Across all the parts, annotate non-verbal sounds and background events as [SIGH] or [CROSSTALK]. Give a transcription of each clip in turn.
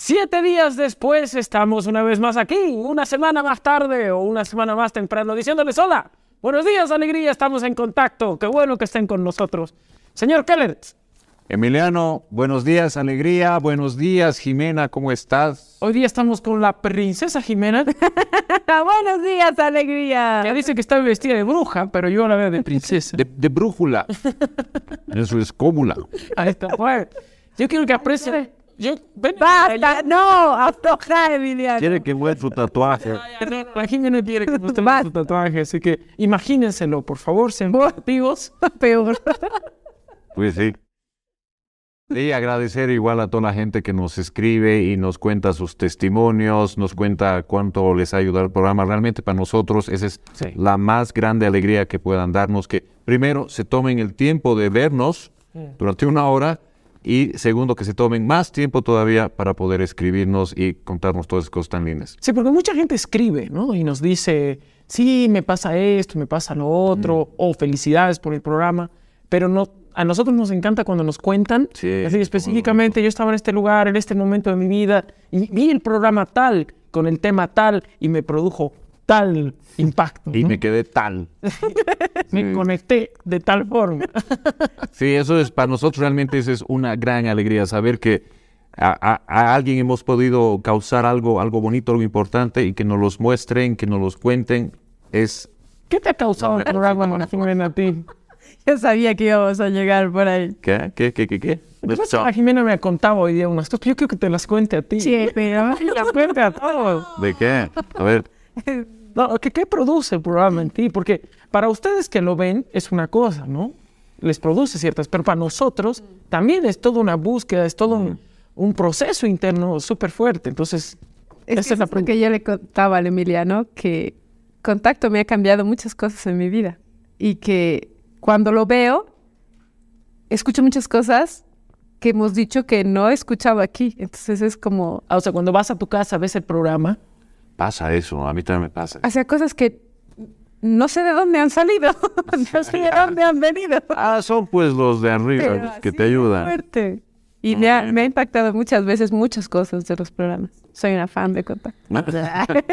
Siete días después estamos una vez más aquí, una semana más tarde o una semana más temprano, diciéndoles hola, buenos días, alegría, estamos en contacto, qué bueno que estén con nosotros. Señor Keller, Emiliano, buenos días, alegría, buenos días, Jimena, ¿cómo estás? hoy día estamos con la princesa Jimena, [LAUGHS] Buenos días, alegría. que dice que está vestida de bruja, pero yo la veo de princesa. De, de brújula. [LAUGHS] Eso es cómula. Ahí está, bueno, yo quiero que aprecien... Yo, ven, Basta, no, afloja, Emiliano. Quiere que muestre su tatuaje. [LAUGHS] No, la Jimena quiere que usted su [LAUGHS] tatuaje, así que imagínenselo, por favor, sean creativos. [LAUGHS] Peor. Pues sí. Y agradecer igual a toda la gente que nos escribe y nos cuenta sus testimonios, nos cuenta cuánto les ha ayudado el programa. Realmente para nosotros esa es Sí. la más grande alegría que puedan darnos, que primero se tomen el tiempo de vernos durante una hora y segundo que se tomen más tiempo todavía para poder escribirnos y contarnos todas esas cosas tan lindas. Sí, porque mucha gente escribe, ¿no? Y nos dice, sí, me pasa esto, me pasa lo otro, o felicidades por el programa, pero no, a nosotros nos encanta cuando nos cuentan, Sí, así específicamente, yo estaba en este lugar, en este momento de mi vida, y vi el programa tal, con el tema tal, y me produjo tal impacto, Y ¿no? me quedé tal. [LAUGHS] me conecté de tal forma. [LAUGHS] Sí, eso es para nosotros realmente es una gran alegría saber que a, a- a alguien hemos podido causar algo, algo bonito, algo importante y que nos los muestren, que nos los cuenten. Es ¿Qué te ha causado el programa, Jimena, a ti? [LAUGHS] Yo sabía que íbamos a llegar por ahí. ¿qué? ¿Qué? ¿Qué? ¿Qué? qué? La Jimena me ha contado hoy día unas cosas, yo quiero que te las cuente a ti. Sí, pero... Las cuente a todos. ¿De qué? A ver, No, ¿qué, ¿qué produce el programa en ti? Porque para ustedes que lo ven es una cosa, ¿no? Les produce ciertas, pero para nosotros también es toda una búsqueda, es todo un, un proceso interno súper fuerte. Entonces, Es esa es la que, pregunta. que yo le contaba al Emiliano que contacto me ha cambiado muchas cosas en mi vida y que cuando lo veo escucho muchas cosas que hemos dicho que no he escuchado aquí. Entonces es como, Ah, o sea, cuando vas a tu casa, ves el programa, pasa eso, a mí también me pasa. hacia cosas que no sé de dónde han salido, [LAUGHS] no sé de dónde han venido. Ah, son pues los de arriba Pero los que te ayudan. fuerte. Y me ha, me ha impactado muchas veces muchas cosas de los programas. Soy una fan de contacto. [LAUGHS]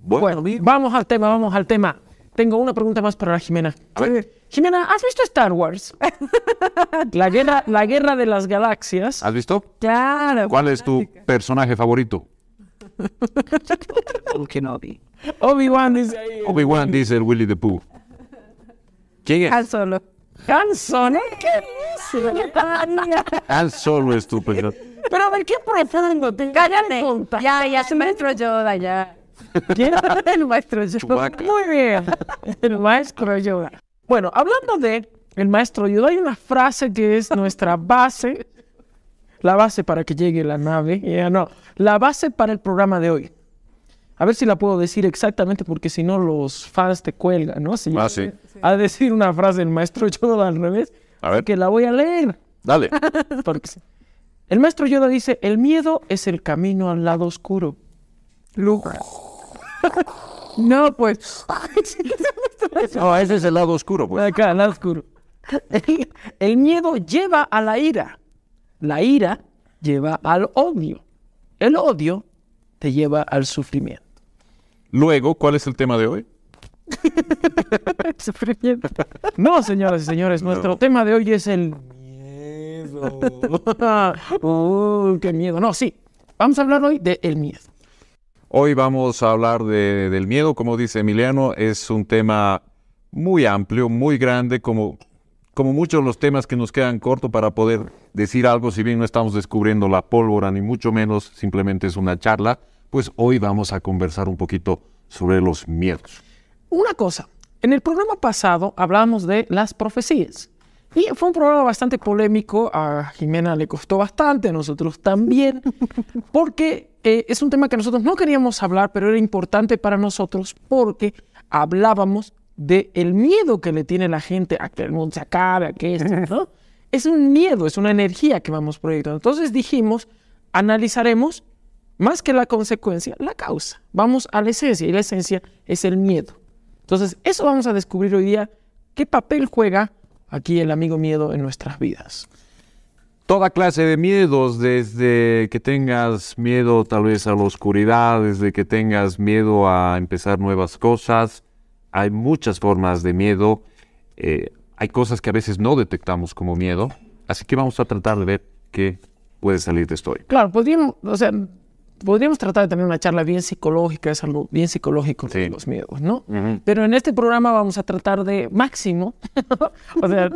Bueno, Bueno, vamos al tema, vamos al tema. Tengo una pregunta más para la Jimena. A ver. Jimena, ¿has visto Star Wars? [LAUGHS] la, guerra, la guerra de las galaxias. ¿has visto? claro. ¿Cuál es tu personaje favorito? [LAUGHS] Obi-Wan dice ahí. Obi-Wan dice el Willy the Pooh. ¿Quién es? Han Solo. Han Solo. ¿Qué dice? Han Solo es tu personaje. Pero a ver, ¿qué profundo? Te Cállate. Ya, ya, es maestro Yoda, ya. ¿Quién? [LAUGHS] El maestro Yoda. Muy bien. El maestro Yoda. Bueno, hablando de el maestro Yoda, hay una frase que es nuestra base. La base para que llegue la nave. Ya no. La base para el programa de hoy. A ver si la puedo decir exactamente, porque si no, los fans te cuelgan, ¿no? Si Ah, sí. A decir una frase del maestro [LAUGHS] Yoda al revés. A ver. Que la voy a leer. Dale. [LAUGHS] Porque sí. El maestro Yoda dice: El miedo es el camino al lado oscuro. [LAUGHS] No, pues. No, ese es el lado oscuro, pues. Acá, al lado oscuro. El, el miedo lleva a la ira. La ira lleva al odio. El odio te lleva al sufrimiento. Luego, ¿cuál es el tema de hoy? [LAUGHS] Sufrimiento. No, señoras y señores, nuestro tema de hoy es el miedo. [LAUGHS] Uh, qué miedo. No, sí. Vamos a hablar hoy de el miedo. Hoy vamos a hablar de- del miedo, como dice Emiliano, es un tema muy amplio, muy grande, como, como muchos los temas que nos quedan cortos para poder decir algo, si bien no estamos descubriendo la pólvora, ni mucho menos, simplemente es una charla, pues hoy vamos a conversar un poquito sobre los miedos. Una cosa, en el programa pasado hablábamos de las profecías. Y fue un programa bastante polémico, a Jimena le costó bastante, a nosotros también, [LAUGHS] porque eh, es un tema que nosotros no queríamos hablar, pero era importante para nosotros porque hablábamos del el miedo que le tiene la gente a que el mundo se acabe, a que esto, ¿no? Es un miedo, es una energía que vamos proyectando. Entonces dijimos, analizaremos más que la consecuencia, la causa. Vamos a la esencia y la esencia es el miedo. Entonces, eso vamos a descubrir hoy día, qué papel juega aquí el amigo miedo en nuestras vidas. toda clase de miedos, desde que tengas miedo tal vez a la oscuridad, desde que tengas miedo a empezar nuevas cosas. Hay muchas formas de miedo. Eh, hay cosas que a veces no detectamos como miedo. Así que vamos a tratar de ver qué puede salir de esto. Claro, podríamos, o sea, podríamos tratar de tener una charla bien psicológica, es algo bien psicológico de Sí. los miedos, ¿no? Pero en este programa vamos a tratar de máximo, [LAUGHS] o sea,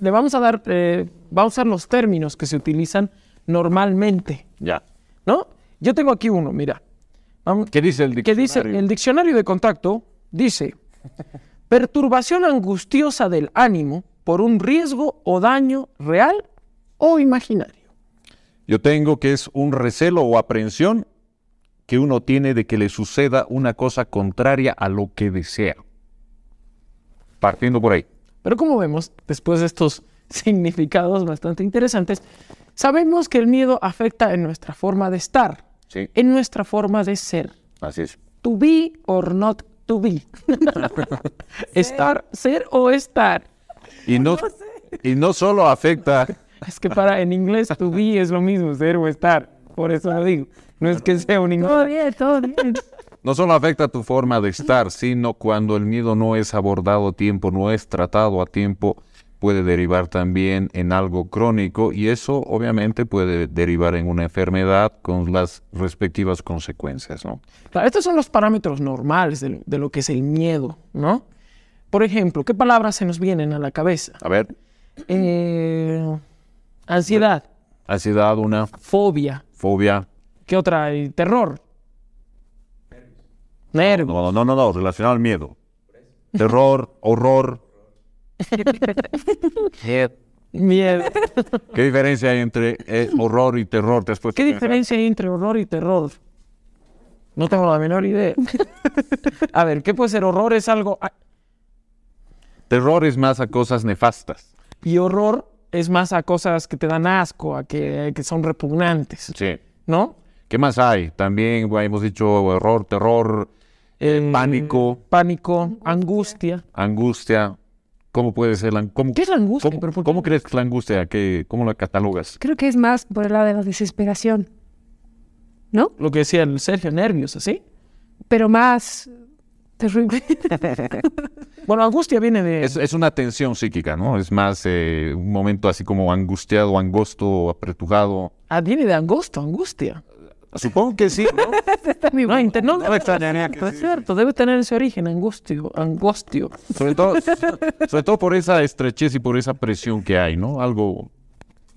le vamos a dar, eh, vamos a usar los términos que se utilizan normalmente, Ya. ¿no? Yo tengo aquí uno, mira. Vamos- ¿Qué dice el que dice diccionario? el diccionario de contacto dice [LAUGHS] perturbación angustiosa del ánimo por un riesgo o daño real o imaginario. Yo tengo que es un recelo o aprensión que uno tiene de que le suceda una cosa contraria a lo que desea. Partiendo por ahí. Pero como vemos, después de estos [LAUGHS] significados bastante interesantes, sabemos que el miedo afecta en nuestra forma de estar, Sí. en nuestra forma de ser. Así es. To be or not to be. [LAUGHS] estar, ser o estar. Y no, y no solo afecta, Es que para en inglés to be es lo mismo, ser o estar. Por eso lo digo. No es que sea un inglés. bien, todo bien. no solo afecta tu forma de estar, sino cuando el miedo no es abordado a tiempo, no es tratado a tiempo, puede derivar también en algo crónico y eso obviamente puede derivar en una enfermedad con las respectivas consecuencias, ¿no? Claro, estos son los parámetros normales de, de lo que es el miedo, ¿no? Por ejemplo, ¿qué palabras se nos vienen a la cabeza? A ver, Eh, ansiedad, ansiedad, una fobia, fobia. ¿qué otra hay? Terror. Nervio. No, no, no, no, relacionado al miedo. Terror, horror. Miedo. ¿Qué diferencia hay entre eh, horror y terror? ¿Te ¿Qué diferencia hay entre horror y terror? No tengo la menor idea. [LAUGHS] A ver, ¿qué puede ser horror? Es algo... ah, Terror es más a cosas nefastas. Y horror es más a cosas que te dan asco, a que, que son repugnantes, Sí. ¿no? ¿Qué más hay? También bueno, hemos dicho horror, terror, eh, pánico, Pánico, angustia. angustia. ¿Cómo puede ser la cómo, ¿Qué es la angustia? ¿Cómo, crees que es la angustia? ¿Qué, ¿Cómo la catalogas? Creo que es más por el lado de la desesperación. ¿No? Lo que decía el Sergio, nervios, ¿así? Pero más terrible. [LAUGHS] Bueno, angustia viene de... Es, es una tensión psíquica, ¿no? Es más eh, un momento así como angustiado, angosto, apretujado. Ah, viene de angosto, angustia. Supongo que sí, ¿no? [LAUGHS] No, inter- no, No extrañaría que Es sí. cierto, debe tener ese origen, angustio, angostio. Sobre todo, [LAUGHS] sobre todo por esa estrechez y por esa presión que hay, ¿no? Algo,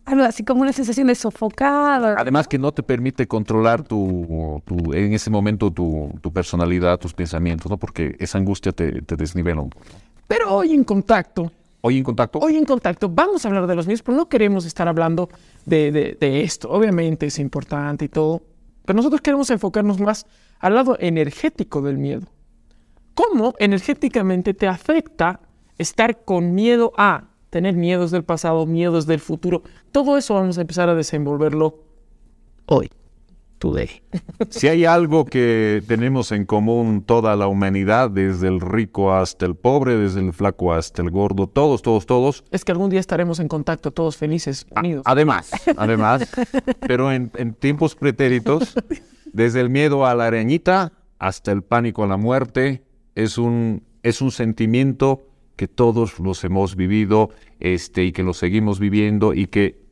Algo así como una sensación de sofocado. además que no te permite controlar tu, tu- en ese momento tu, tu personalidad, tus pensamientos, ¿no? Porque esa angustia te, te desnivela un poco. Pero hoy en contacto, Hoy en contacto. hoy en contacto vamos a hablar de los miedos, pero no queremos estar hablando de, de- de esto. Obviamente es importante y todo, pero nosotros queremos enfocarnos más al lado energético del miedo. ¿Cómo energéticamente te afecta estar con miedo a tener miedos del pasado, miedos del futuro? Todo eso vamos a empezar a desenvolverlo hoy, today. [LAUGHS] Si hay algo que tenemos en común toda la humanidad, desde el rico hasta el pobre, desde el flaco hasta el gordo, todos, todos, todos, Es que algún día estaremos en contacto todos felices, unidos. Además, [LAUGHS] además, pero en, en tiempos pretéritos, desde el miedo a la arañita hasta el pánico a la muerte, es un, es un sentimiento que todos los hemos vivido este, y que lo seguimos viviendo y que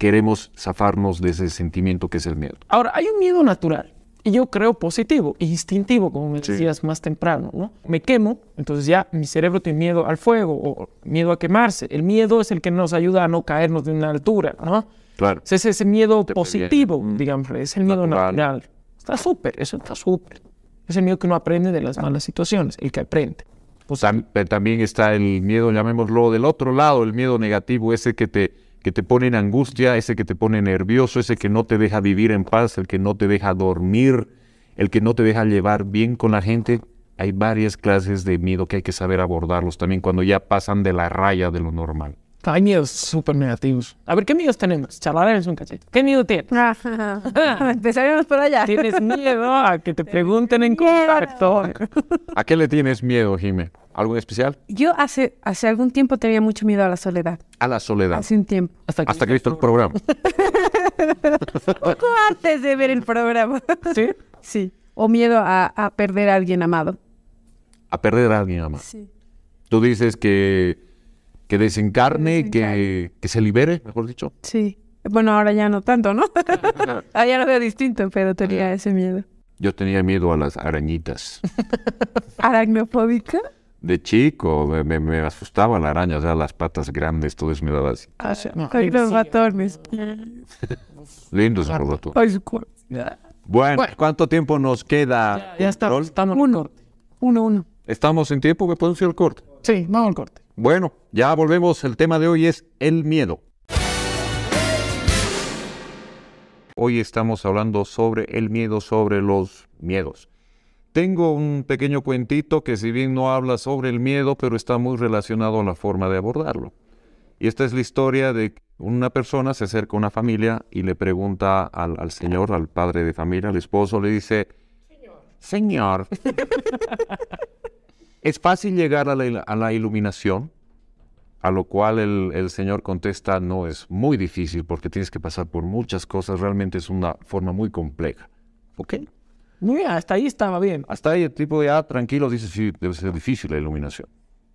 queremos zafarnos de ese sentimiento que es el miedo. Ahora, hay un miedo natural. Y yo creo positivo, instintivo, como me decías más temprano, ¿no? Me quemo, entonces ya mi cerebro tiene miedo al fuego o miedo a quemarse. El miedo es el que nos ayuda a no caernos de una altura, ¿no? Claro. Es ese miedo Te positivo. Mm. digamos, es el miedo Natural. natural. Está súper, eso está súper. Es el miedo que uno aprende de las malas situaciones, el que aprende. Pues también está el miedo, llamémoslo, del otro lado, el miedo negativo, ese que te, que te pone en angustia, ese que te pone nervioso, ese que no te deja vivir en paz, el que no te deja dormir, el que no te deja llevar bien con la gente. Hay varias clases de miedo que hay que saber abordarlos también cuando ya pasan de la raya de lo normal. Hay miedos súper negativos. A ver, ¿qué miedos tenemos? Charlaremos un cachete. ¿Qué miedo tienes? [LAUGHS] Empezaremos por allá. ¿Tienes miedo a que te [LAUGHS] pregunten en contacto? ¿A qué le tienes miedo, Jime? ¿Algo en especial? Yo hace, hace algún tiempo tenía mucho miedo a la soledad. A la soledad. Hace un tiempo. Hasta que, Hasta que he visto el programa. [LAUGHS] Poco antes de ver el programa. ¿Sí? Sí. O miedo a, a perder a alguien amado. A perder a alguien amado. Sí. Tú dices que, que desencarne, Que que, que se libere, mejor dicho. Sí. Bueno, ahora ya no tanto, ¿no? [LAUGHS] ahora ya lo veo distinto, pero tenía ese miedo. Yo tenía miedo a las arañitas. [LAUGHS] ¿Aracnofóbica? De chico me, me, me asustaba la araña, o sea, las patas grandes, todo eso me daba así. Ah, sí, no. Ay, los ratones. Lindo ese rato. Ay, su cuerpo. Ya, Bueno, Bueno. ¿cuánto tiempo nos queda? ya está. Control? Estamos en el corte. Uno, uno. ¿Estamos en tiempo? ¿Me podemos ir al corte? Sí, vamos al corte. Bueno, ya volvemos. El tema de hoy es el miedo. Hoy estamos hablando sobre el miedo, sobre los miedos. Tengo un pequeño cuentito que si bien no habla sobre el miedo, pero está muy relacionado a la forma de abordarlo. Y esta es la historia de una persona se acerca a una familia y le pregunta al, al señor, al padre de familia, al esposo, le dice, Señor, ¿es fácil llegar a la, il- a la iluminación? A lo cual el, el señor contesta, no es muy difícil porque tienes que pasar por muchas cosas, realmente es una forma muy compleja. ¿Ok? Muy bien, hasta ahí estaba bien. Hasta ahí el tipo ya tranquilo dice, sí, debe ser difícil la iluminación.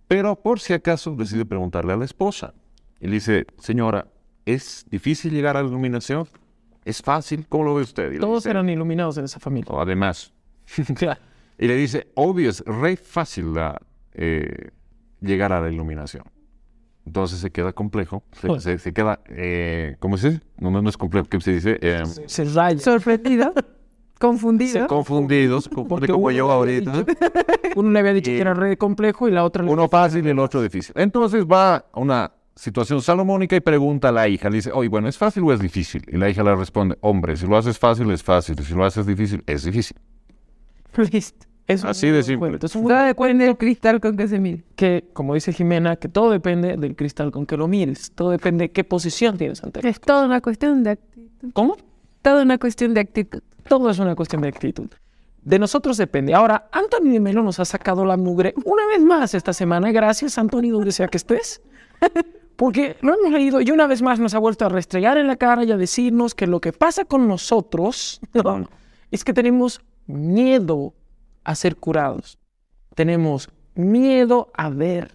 Pero por si acaso decide preguntarle a la esposa. Y le dice, señora, ¿es difícil llegar a la iluminación? ¿Es fácil? ¿Cómo lo ve usted? Y Todos dice, eran iluminados en esa familia. "No, además. [LAUGHS] Claro. Y le dice, obvio, es re fácil la, eh, llegar a la iluminación. Entonces se queda complejo, se, se- se queda, eh, ¿cómo se dice? No, no, no es complejo, ¿qué se dice? Eh, Se raya. Sorprendido. [LAUGHS] Confundido. confundidos, como, [LAUGHS] Porque como uno yo ahorita. [LAUGHS] Uno le había dicho Y- que era re complejo y la otra le Uno fácil y el otro difícil. Entonces va a una situación salomónica y pregunta a la hija, le dice, oye, bueno, ¿es fácil o es difícil? Y la hija le responde, hombre, si lo haces fácil es fácil, si lo haces difícil es difícil. [LAUGHS] Listo. Es Así de simple. cuento. Es un Todo depende del cristal con que se mire. que, como dice Jimena, que todo depende del cristal con que lo mires. Todo depende de qué posición tienes ante él. Es toda una cuestión de actitud. ¿Cómo? Toda una cuestión de actitud. Todo es una cuestión de actitud. De nosotros depende. Ahora, Anthony de Melo nos ha sacado la mugre una vez más esta semana. Gracias, Anthony, donde sea que estés. [LAUGHS] Porque lo hemos leído y una vez más nos ha vuelto a restregar en la cara y a decirnos que lo que pasa con nosotros [LAUGHS] es que tenemos miedo a ser curados. Tenemos miedo a ver.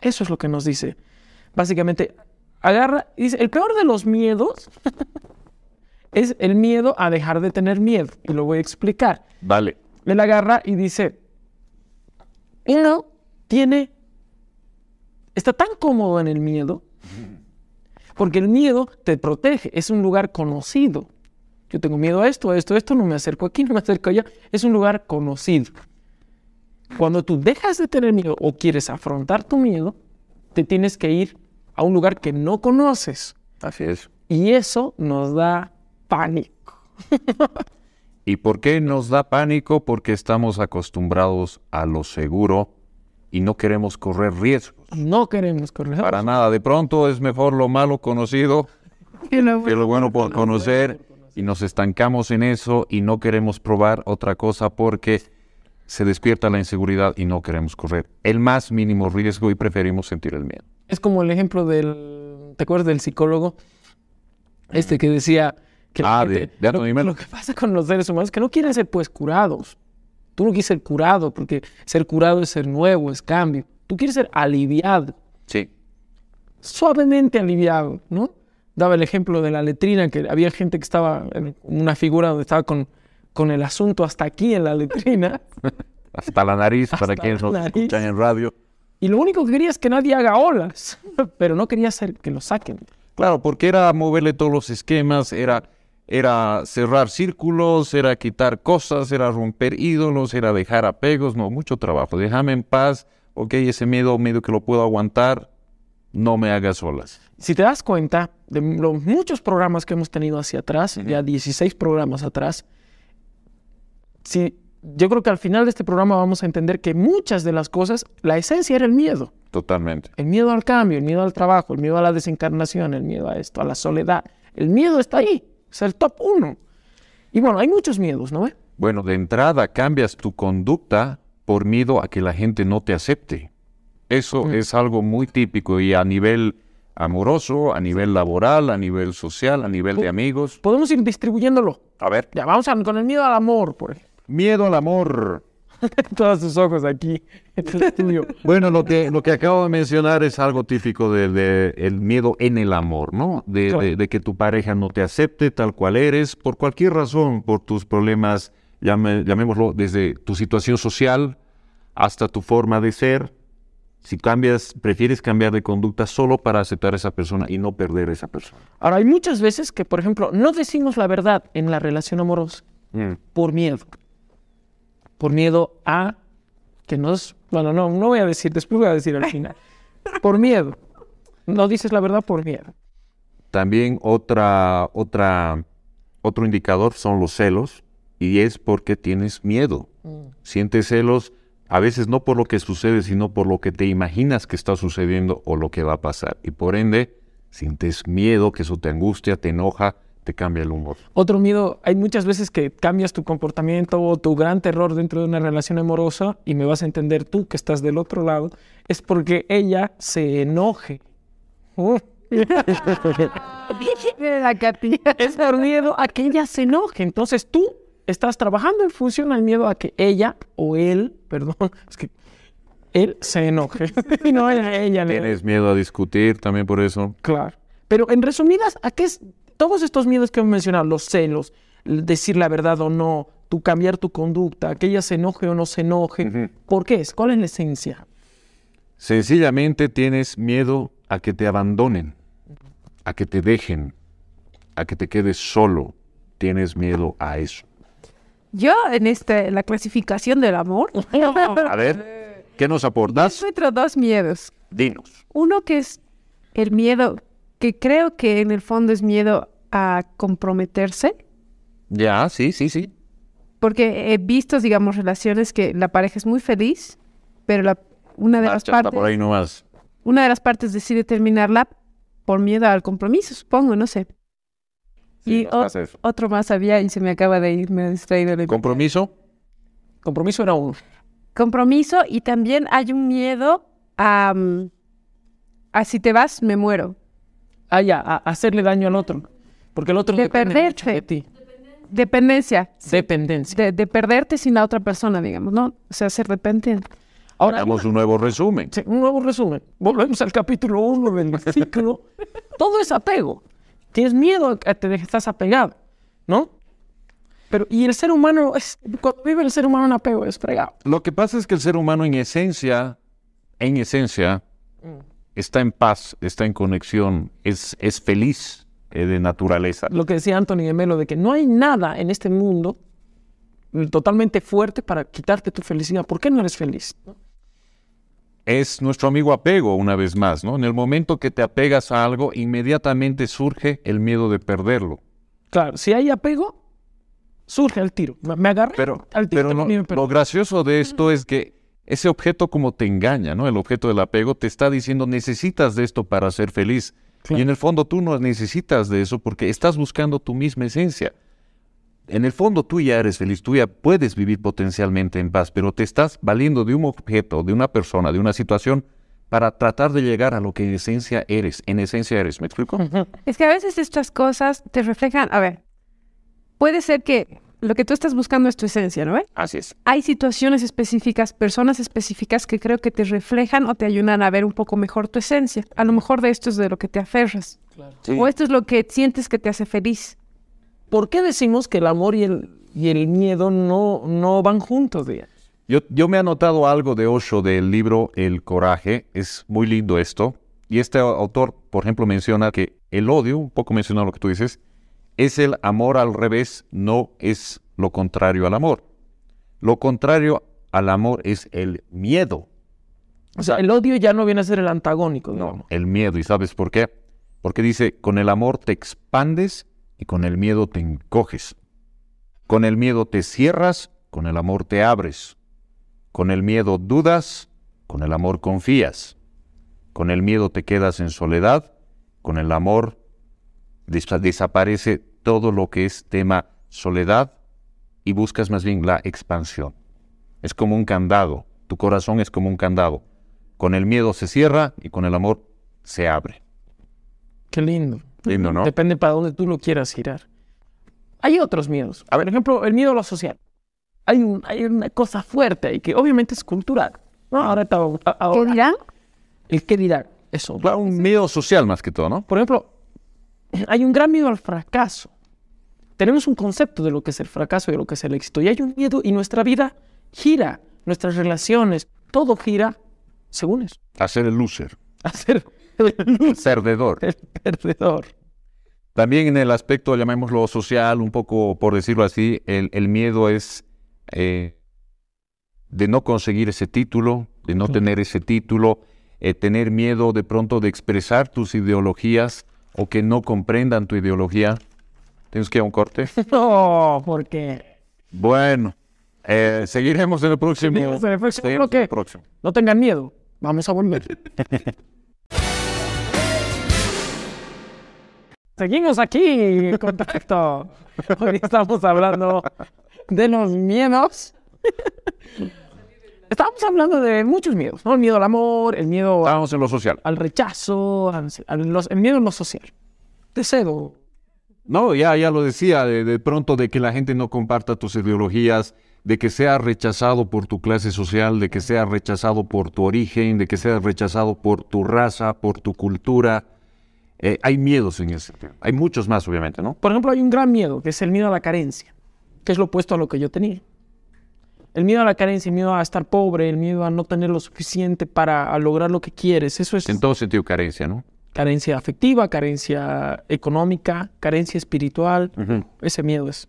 Eso es lo que nos dice. Básicamente, agarra, dice, el peor de los miedos [LAUGHS] es el miedo a dejar de tener miedo. Y lo voy a explicar. Vale. Él agarra y dice, uno tiene, está tan cómodo en el miedo, porque el miedo te protege, es un lugar conocido. Yo tengo miedo a esto, a esto, a esto, no me acerco aquí, [LAUGHS] no me acerco allá. Es un lugar conocido. Cuando tú dejas de tener miedo o quieres afrontar tu miedo, te tienes que ir a un lugar que no conoces. Así es. Y eso nos da pánico. [LAUGHS] ¿Y por qué nos da pánico? Porque estamos acostumbrados a lo seguro y no queremos correr riesgos. No queremos correr. Para nada. De pronto es mejor lo malo conocido [LAUGHS] Que lo- que lo bueno por conocer y nos estancamos en eso y no queremos probar otra cosa porque se despierta la inseguridad y no queremos correr el más mínimo riesgo y preferimos sentir el miedo. Es como el ejemplo del. ¿Te acuerdas del psicólogo? Este que decía que la Ah, de- gente- de Anthony lo, lo que pasa con los seres humanos es que no quieren ser pues curados. Tú no quieres ser curado porque ser curado es ser nuevo, es cambio. Tú quieres ser aliviado, Sí. suavemente aliviado, ¿no? Daba el ejemplo de la letrina, que había gente que estaba en una figura donde estaba con, con el asunto hasta aquí en la letrina. [LAUGHS] Hasta la nariz, para Hasta quienes la nos escuchan en radio. Y lo único que quería es que nadie haga olas, [LAUGHS] pero no quería hacer que lo saquen. Claro, porque era moverle todos los esquemas, era, era cerrar círculos, era quitar cosas, era romper ídolos, era dejar apegos, no, mucho trabajo. Déjame en paz, ok, ese miedo medio que lo puedo aguantar, no me hagas olas. Si te das cuenta de los muchos programas que hemos tenido hacia atrás, ya 16 programas atrás, si, yo creo que al final de este programa vamos a entender que muchas de las cosas, la esencia era el miedo. Totalmente. El miedo al cambio, el miedo al trabajo, el miedo a la desencarnación, el miedo a esto, a la soledad. El miedo está ahí, es el top uno. Y bueno, hay muchos miedos, ¿no? ve? Bueno, de entrada cambias tu conducta por miedo a que la gente no te acepte. Eso Mm. es algo muy típico y a nivel amoroso, a nivel laboral, a nivel social, a nivel de amigos. Podemos ir distribuyéndolo. A ver. Ya, vamos a- con el miedo al amor, por ejemplo. Miedo al amor. [LAUGHS] Todos sus ojos aquí en el estudio. Bueno, lo que, lo que acabo de mencionar es algo típico del de, el miedo en el amor, ¿no? De, Claro. de- de que tu pareja no te acepte tal cual eres, por cualquier razón, por tus problemas, llamémoslo, desde tu situación social hasta tu forma de ser. Si cambias, prefieres cambiar de conducta solo para aceptar a esa persona y no perder a esa persona. Ahora, hay muchas veces que, por ejemplo, no decimos la verdad en la relación amorosa por miedo. Por miedo a que nos... Bueno, no, no voy a decir, después voy a decir al final. [LAUGHS] Por miedo. No dices la verdad por miedo. También otra, otra, otro indicador son los celos y es porque tienes miedo. Sientes celos a veces no por lo que sucede, sino por lo que te imaginas que está sucediendo o lo que va a pasar. Y por ende, sientes miedo, que eso te angustia, te enoja, te cambia el humor. Otro miedo, hay muchas veces que cambias tu comportamiento o tu gran terror dentro de una relación amorosa y me vas a entender tú que estás del otro lado, es porque ella se enoje. Uh. [LAUGHS] Es por miedo a que ella se enoje. Entonces tú estás trabajando en función al miedo a que ella o él, perdón, [LAUGHS] es que él se enoje. [LAUGHS] y no ella, ella le- Tienes miedo a discutir también por eso. Claro. Pero en resumidas, ¿a qué es todos estos miedos que hemos mencionado? Los celos, el decir la verdad o no, tu cambiar tu conducta, que ella se enoje o no se enoje. ¿Por qué es? ¿Cuál es la esencia? Sencillamente tienes miedo a que te abandonen, a que te dejen, a que te quedes solo. Tienes miedo a eso. Yo en este, la clasificación del amor, [LAUGHS] A ver, ¿qué nos aportas? encuentro dos miedos. Dinos. Uno que es el miedo, que creo que en el fondo es miedo a comprometerse, Ya, sí, sí, sí. porque he visto, digamos, relaciones que la pareja es muy feliz, pero la, una de Ah, las partes, por ahí nomás. una de las partes decide terminarla por miedo al compromiso, supongo, no sé. Sí, y o- otro más había y se me acaba de ir, me he distraído. de- ¿Compromiso? Compromiso era uno. Compromiso y también hay un miedo a, mm, a si te vas, me muero. Ah, ya, a hacerle daño al otro. Porque el otro De depende mucho perderte. de ti. Dependencia, Dependencia. de, de perderte sin la otra persona, digamos, ¿no? O sea, ser dependiente. Ahora, Hagamos un nuevo resumen. Sí, un nuevo resumen. Volvemos al capítulo 1 del ciclo. Todo es apego. Tienes miedo a que te estás apegado, ¿no? Pero, y el ser humano, es, cuando vive el ser humano en apego, es fregado. Lo que pasa es que el ser humano en esencia, en esencia, está en paz, está en conexión, es, es feliz eh, de naturaleza. Lo que decía Anthony de Melo, de que no hay nada en este mundo totalmente fuerte para quitarte tu felicidad. ¿Por qué no eres feliz? Es nuestro amigo apego, una vez más, ¿no? En el momento que te apegas a algo, inmediatamente surge el miedo de perderlo. Claro, si hay apego, surge el tiro. Me agarré Pero, al tiro. pero no- lo gracioso de esto es que ese objeto como te engaña, ¿no? El objeto del apego te está diciendo necesitas de esto para ser feliz. Claro. Y en el fondo tú no necesitas de eso porque estás buscando tu misma esencia. En el fondo tú ya eres feliz, tú ya puedes vivir potencialmente en paz, pero te estás valiendo de un objeto, de una persona, de una situación para tratar de llegar a lo que en esencia eres. En esencia eres, ¿me explico? Es que a veces estas cosas te reflejan, a ver, puede ser que lo que tú estás buscando es tu esencia, ¿no? ve? Así es. Hay situaciones específicas, personas específicas que creo que te reflejan o te ayudan a ver un poco mejor tu esencia. A lo mejor de esto es de lo que te aferras. O esto es lo que sientes que te hace feliz. ¿Por qué decimos que el amor y el, y el miedo no, no van juntos, digamos? Yo, yo me he anotado algo de Osho del libro El Coraje. Es muy lindo esto. Y este autor, por ejemplo, menciona que el odio, un poco menciona lo que tú dices, es el amor al revés, no es lo contrario al amor. Lo contrario al amor es el miedo. O sea, el odio ya no viene a ser el antagónico, No, el miedo. ¿Y sabes por qué? Porque dice, con el amor te expandes y con el miedo te encoges. Con el miedo te cierras, con el amor te abres. Con el miedo dudas, con el amor confías. Con el miedo te quedas en soledad, con el amor desaparece todo lo que es tema soledad y buscas más bien la expansión. Es como un candado. Tu corazón es como un candado. Con el miedo se cierra y con el amor se abre. Qué lindo. Lindo, ¿no? Depende para dónde tú lo quieras girar. Hay otros miedos. A ver, por ejemplo, el miedo a lo social. Hay, un, hay una cosa fuerte ahí que obviamente es cultural. ¿no? Ahora, está- ahora- ¿Qué dirán? el qué dirán. Eso. Claro, un miedo social más que todo, ¿no? Por ejemplo, [LAUGHS] hay un gran miedo al fracaso. Tenemos un concepto de lo que es el fracaso y de lo que es el éxito. Y hay un miedo y nuestra vida gira, nuestras relaciones, todo gira según eso. Hacer el loser. A ser el, El perdedor. el perdedor. También en el aspecto, llamémoslo social, un poco por decirlo así, el, el miedo es eh, de no conseguir ese título, de no tener ese título, eh, tener miedo de pronto de expresar tus ideologías o que no comprendan tu ideología. ¿Tienes que ir a un corte? [LAUGHS] No, porque Bueno, eh, seguiremos en el próximo. En el próximo seguiremos en el próximo. no tengan miedo. Vamos a volver. Seguimos aquí en contacto. Hoy estamos hablando de los miedos. Estamos hablando de muchos miedos, ¿no? El miedo al amor, el miedo Estábamos en lo social. al rechazo, al- al- los- el miedo en lo social. Deseo. No, ya, ya lo decía, de, de pronto de que la gente no comparta tus ideologías, de que sea rechazado por tu clase social, de que sea rechazado por tu origen, de que sea rechazado por tu raza, por tu cultura. Eh, hay miedos en ese tema. Hay muchos más, obviamente, ¿no? Por ejemplo, hay un gran miedo, que es el miedo a la carencia, que es lo opuesto a lo que yo tenía. El miedo a la carencia, el miedo a estar pobre, el miedo a no tener lo suficiente para lograr lo que quieres. Eso es En todo sentido, carencia, ¿no? carencia afectiva, carencia económica, carencia espiritual. Ese miedo es.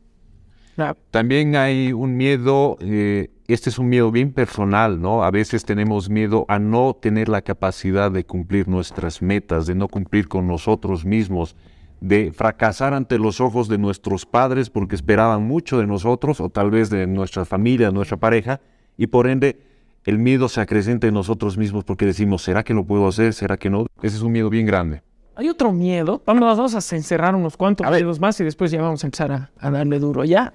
la- También hay un miedo, eh, este es un miedo bien personal, ¿no? A veces tenemos miedo a no tener la capacidad de cumplir nuestras metas, de no cumplir con nosotros mismos, de fracasar ante los ojos de nuestros padres porque esperaban mucho de nosotros o tal vez de nuestra familia, nuestra pareja, y por ende el miedo se acrecenta en nosotros mismos porque decimos, ¿será que lo puedo hacer? ¿Será que no? Ese es un miedo bien grande. Hay otro miedo. Vamos, vamos a encerrar unos cuantos miedos más y después ya vamos a empezar a, a darle duro. Ya.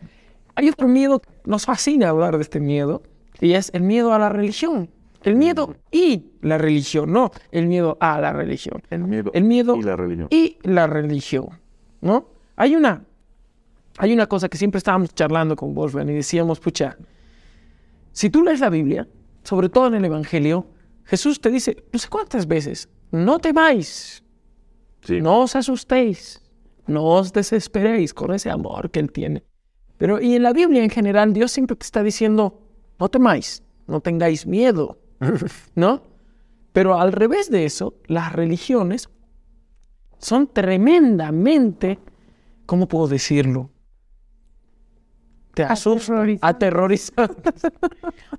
Hay otro miedo. Nos fascina hablar de este miedo y es el miedo a la religión. El miedo y la religión, no el miedo a la religión. El miedo, El miedo y la religión. y la religión, ¿no? Hay una, hay una cosa que siempre estábamos charlando con Wolfgang y decíamos, pucha, si tú lees la Biblia, sobre todo en el Evangelio, Jesús te dice, no sé cuántas veces, no temáis, Sí. no os asustéis, no os desesperéis con ese amor que Él tiene. Pero y en la Biblia en general, Dios siempre te está diciendo, no temáis, no tengáis miedo, ¿no? Pero al revés de eso, las religiones son tremendamente, ¿cómo puedo decirlo? Te Aterrorizantes.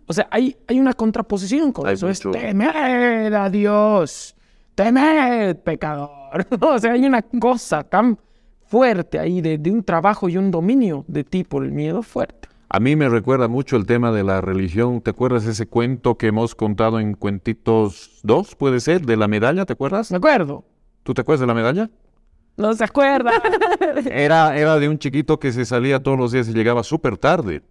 o sea, hay, hay una contraposición con Hay eso. Es mucho- temer a Dios, temed, pecador. [LAUGHS] o sea, hay una cosa tan fuerte ahí de, de un trabajo y un dominio de ti por el miedo fuerte. A mí me recuerda mucho el tema de la religión. ¿Te acuerdas ese cuento que hemos contado en Cuentitos 2, puede ser, de la medalla? ¿Te acuerdas? ¿Me acuerdo? ¿Tú te acuerdas de la medalla? No se acuerda. [LAUGHS] Era, era de un chiquito que se salía todos los días y llegaba súper tarde,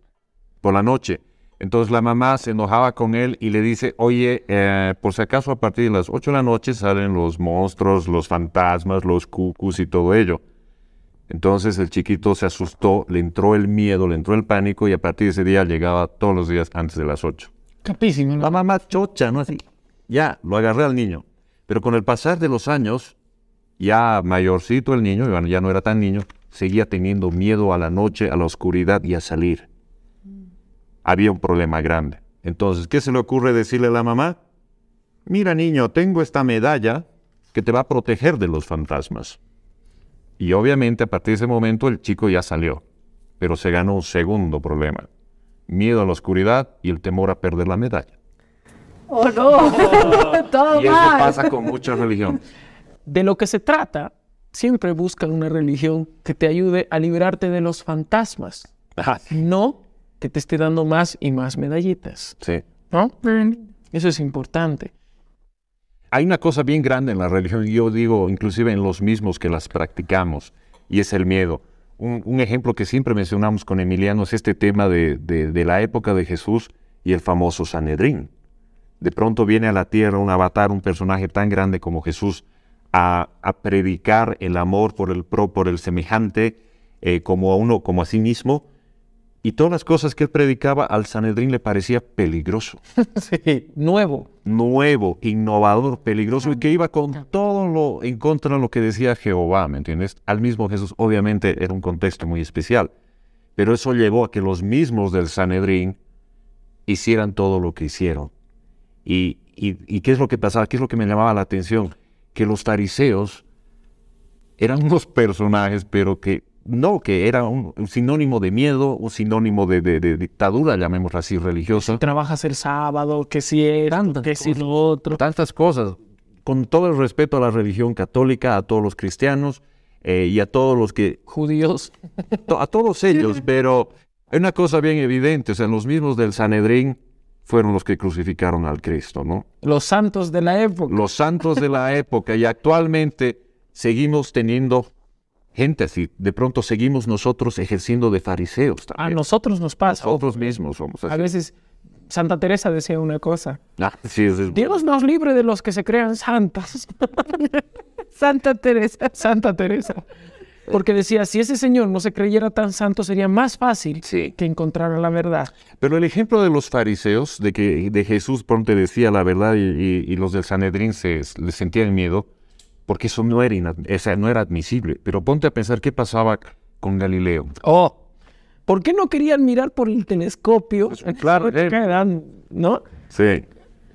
por la noche. Entonces la mamá se enojaba con él y le dice, oye, eh, por si acaso a partir de las 8 de la noche salen los monstruos, los fantasmas, los cucus y todo ello. Entonces el chiquito se asustó, le entró el miedo, le entró el pánico y a partir de ese día llegaba todos los días antes de las 8. Capísimo, ¿no? La mamá chocha, ¿no? Así. Ya, lo agarré al niño. Pero con el pasar de los años, ya mayorcito el niño, bueno, ya no era tan niño, seguía teniendo miedo a la noche, a la oscuridad y a salir. Había un problema grande. Entonces, ¿qué se le ocurre decirle a la mamá? Mira, niño, tengo esta medalla que te va a proteger de los fantasmas. Y obviamente a partir de ese momento el chico ya salió, pero se ganó un segundo problema. Miedo a la oscuridad y el temor a perder la medalla. ¡Oh, no! [LAUGHS] Todo Y eso mal. pasa con mucha religión. De lo que se trata, siempre buscan una religión que te ayude a liberarte de los fantasmas, no que te esté dando más y más medallitas, Sí. ¿no? Eso es importante. Hay una cosa bien grande en la religión, yo digo, inclusive en los mismos que las practicamos, y es el miedo. Un, ejemplo que siempre mencionamos con Emiliano es este tema de, de- de la época de Jesús, y el famoso Sanedrín. De pronto viene a la tierra un avatar, un personaje tan grande como Jesús, a, a predicar el amor por el pro, por el semejante, eh, como a uno, como a sí mismo, y todas las cosas que él predicaba al Sanedrín le parecía peligroso, [LAUGHS] Sí, nuevo. nuevo, innovador, peligroso, y que iba con todo lo en contra de lo que decía Jehová, ¿me entiendes? Al mismo Jesús, obviamente era un contexto muy especial, pero eso llevó a que los mismos del Sanedrín hicieran todo lo que hicieron. Y, y- y qué es lo que pasaba? ¿Qué es lo que me llamaba la atención? Que los fariseos eran unos personajes, pero que no, que era un, un sinónimo de miedo, un sinónimo de, de- de dictadura, llamémosla así, religiosa. Trabajas el sábado, que si esto, que si lo otro. Tantas cosas. Con todo el respeto a la religión católica, a todos los cristianos eh, y a todos los que Judíos. to- a todos ellos, [LAUGHS] pero hay una cosa bien evidente, o sea, los mismos del Sanedrín fueron los que crucificaron al Cristo, ¿no? Los santos de la época. Los santos de la [LAUGHS] época y actualmente seguimos teniendo gente así, de pronto seguimos nosotros ejerciendo de fariseos A también. nosotros nos pasa. Nosotros mismos somos así. A veces Santa Teresa decía una cosa. Ah, sí, es- es- Dios nos libre de los que se crean santas. [LAUGHS] Santa Teresa. Santa Teresa. Porque decía, si ese señor no se creyera tan santo, sería más fácil Sí. que encontrara la verdad. Pero el ejemplo de los fariseos, de que de Jesús pronto decía la verdad y, y- y los del Sanedrín se, les sentían miedo, porque eso no era, inad- o sea, no era admisible. Pero ponte a pensar qué pasaba con Galileo. Oh, ¿por qué no querían mirar por el telescopio? claro, esa eh. época eran- ¿no? Sí.